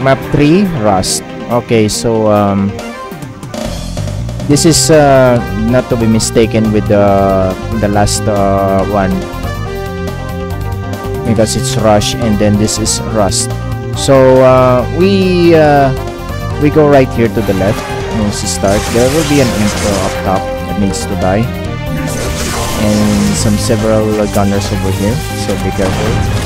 map 3, Rust. Okay, so um, this is uh, not to be mistaken with the the last uh, one because it's Rush and then this is Rust. So uh, we uh, we go right here to the left once you start. There will be an intro up top that needs to die and some several gunners over here. So be careful.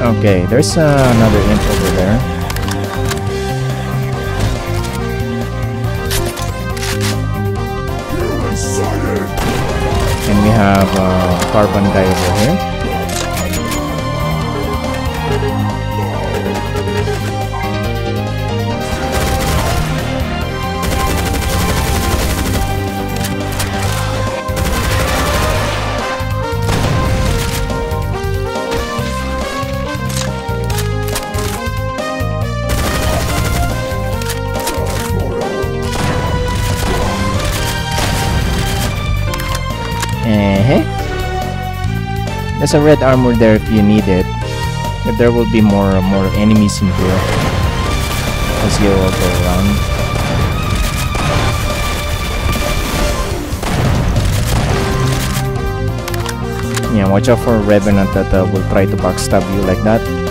Okay, there's uh, another imp over there. And we have uh, carbon guy over here. There's a red armor there if you need it. But there will be more more enemies in here as you all go around. Yeah, watch out for revenant that uh, will try to backstab you like that.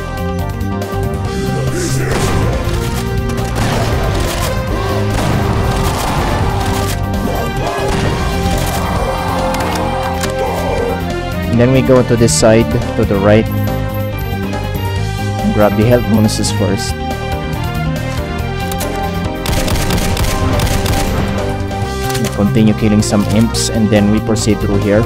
And then we go to this side, to the right. Grab the health bonuses first. We continue killing some imps and then we proceed through here.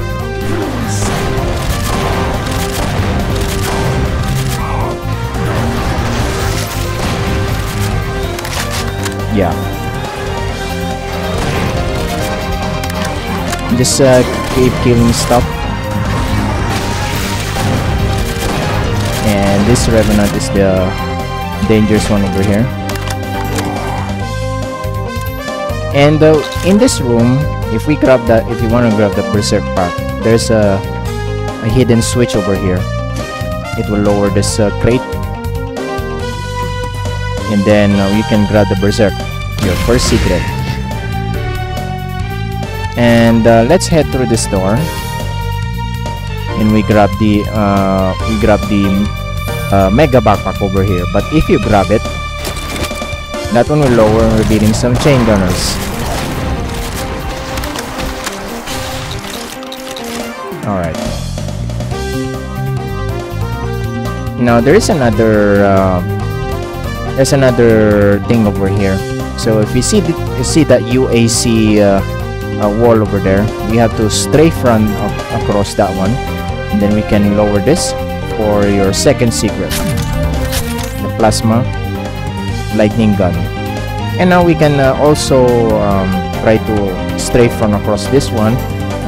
Yeah. Just uh, keep killing stuff. And this revenant is the dangerous one over here. And uh, in this room if we grab that if you want to grab the berserk pack there's a, a hidden switch over here. It will lower this uh, crate. And then uh, you can grab the berserk your first secret. And uh, let's head through this door and we grab the uh, we grab the uh, mega backpack over here. But if you grab it that one will lower revealing some chain gunners. Alright. Now there is another uh, there's another thing over here. So if you see the, you see that UAC uh, uh, wall over there we have to strafe run across that one then we can lower this for your second secret. The plasma lightning gun. And now we can uh, also um, try to strafe run across this one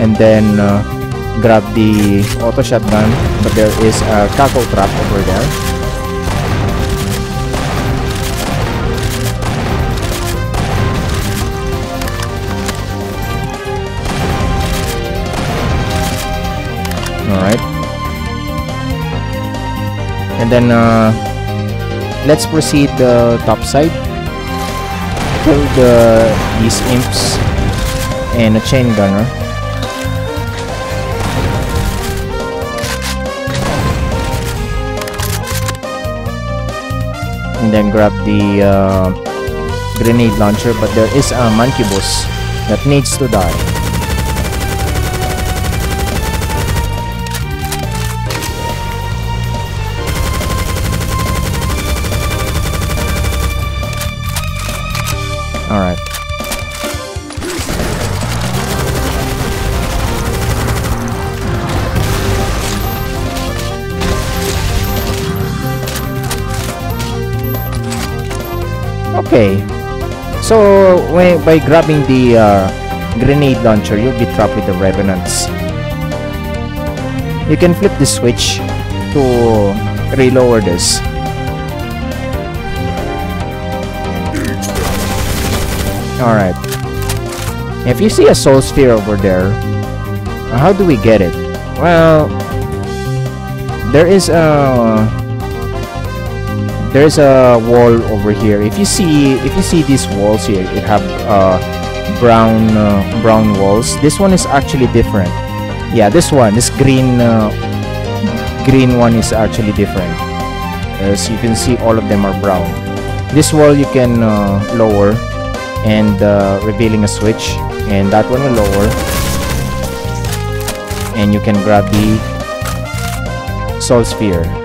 and then uh, grab the auto shotgun. But there is a cackle trap over there And then uh, let's proceed the top side. Kill the these imps and a chain gunner. And then grab the uh, grenade launcher, but there is a mancubus that needs to die. When, by grabbing the uh, grenade launcher, you'll be trapped with the revenants. You can flip the switch to relower this. Alright. If you see a soul sphere over there, how do we get it well there is a there's a wall over here. If you see if you see these walls here it have uh, brown uh, brown walls. This one is actually different. Yeah this one this green uh, green one is actually different. As you can see all of them are brown. This wall you can uh, lower and uh, revealing a switch and that one will lower. And you can grab the soul sphere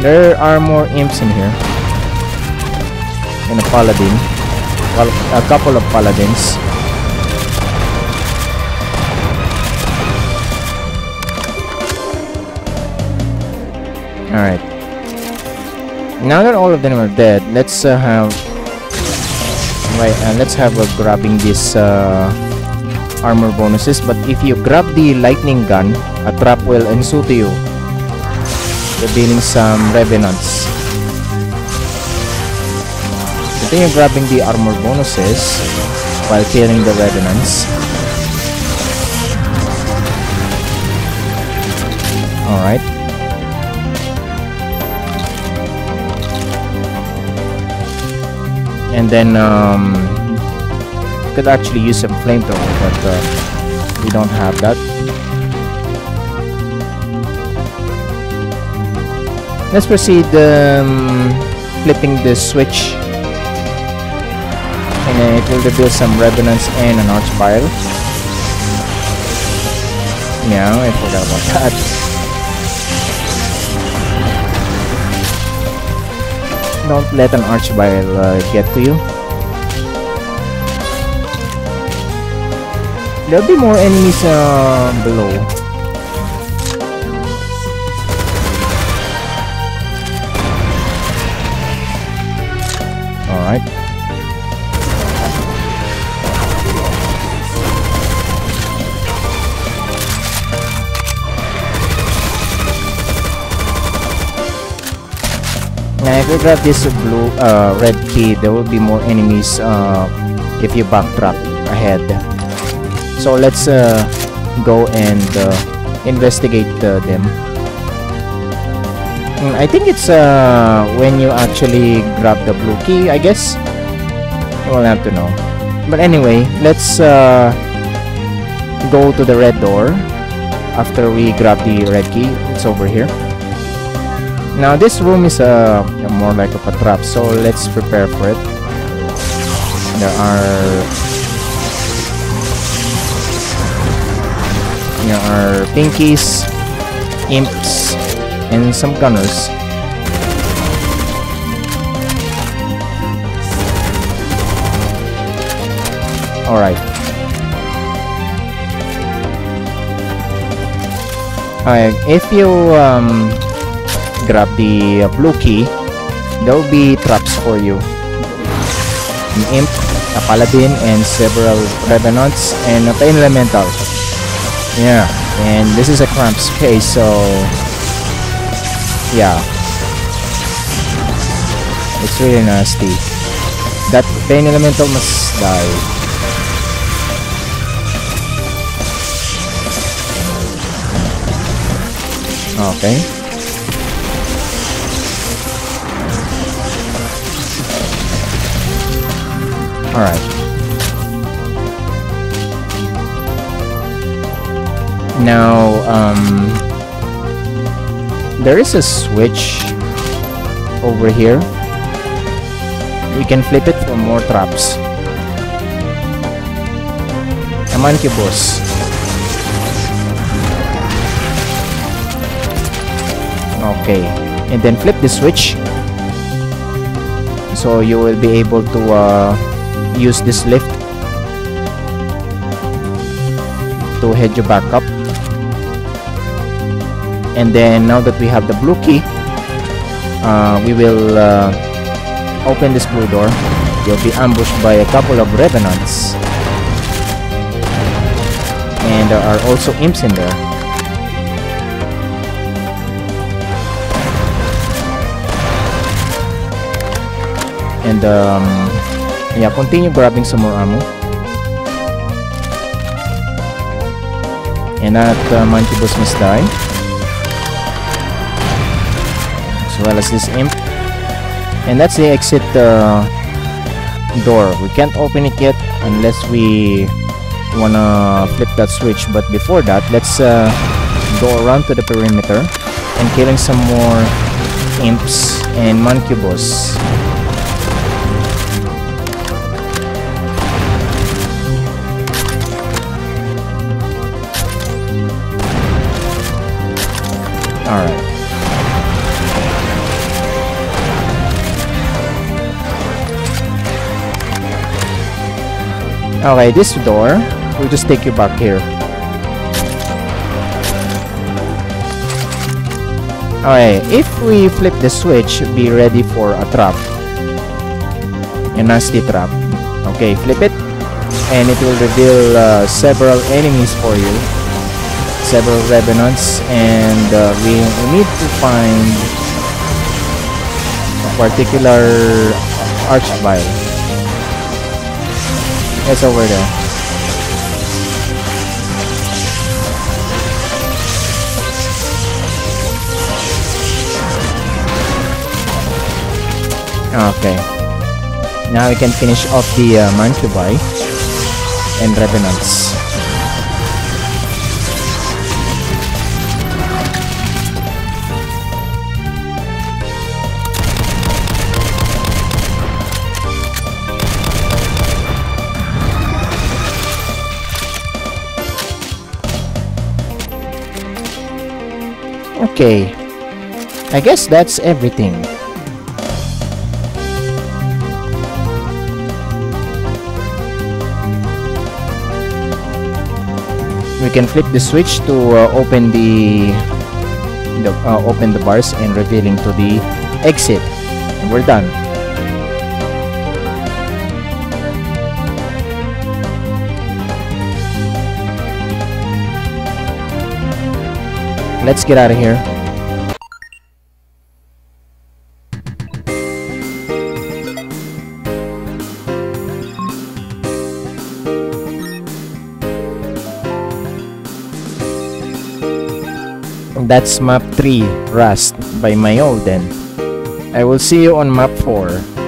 there are more imps in here and a paladin well a couple of paladins Alright. Now that all of them are dead, let's uh, have... Right, uh, let's have a grabbing these uh, armor bonuses. But if you grab the lightning gun, a trap will ensue to you. Revealing some revenants. Continue grabbing the armor bonuses while killing the revenants. Alright. and then um, could actually use some flamethrower but uh, we don't have that let's proceed um, flipping the switch and it will reveal some revenants and an archvile yeah I forgot about that Don't let an archvile uh, get to you. There'll be more enemies uh, below. If grab this blue, uh, red key, there will be more enemies uh, if you backtrack ahead. So let's uh, go and uh, investigate uh, them. Hmm, I think it's uh, when you actually grab the blue key, I guess. We'll have to know. But anyway, let's uh, go to the red door after we grab the red key. It's over here. Now this room is a uh, more like of a trap, so let's prepare for it. There are there are pinkies, imps, and some gunners. Alright. Alright, if you um, grab the uh, blue key, there will be traps for you. An imp, a paladin, and several revenants, and a pain elemental. Yeah, and this is a cramp space, so yeah, it's really nasty. That pain elemental must die. Okay. Alright. Now, um, there is a switch over here. We can flip it for more traps. Come on, boss. Okay. And then flip the switch. So you will be able to uh, use this lift to head you back up. And then now that we have the blue key uh, we will uh, open this blue door. You'll be ambushed by a couple of revenants. And there are also imps in there. And um, Yeah, continue grabbing some more ammo. And that uh, Mancubus must die. As well as this imp. And that's the exit uh, door. We can't open it yet unless we wanna flip that switch. But before that, let's uh, go around to the perimeter and killing some more imps and Mancubus. Alright. Okay, this door will just take you back here. Okay, if we flip the switch, be ready for a trap. A nasty trap. Okay, flip it. And it will reveal uh, several enemies for you. Several revenants. And uh, we, we need to find a particular archvile. It's over there. Okay. Now we can finish off the uh, Mancubi and Revenants. Okay. I guess that's everything. We can flip the switch to uh, open the, the uh, open the bars and revealing to the exit. And we're done. Let's get out of here. That's map 3, Rust, by Mayolden. I will see you on map 4.